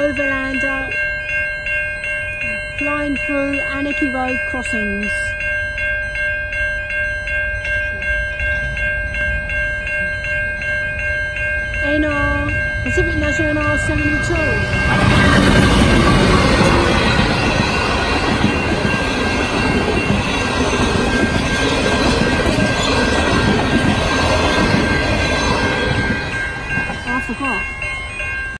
overlander, flying through Anarchy Road crossings. NR, Pacific National NR 72. forgot.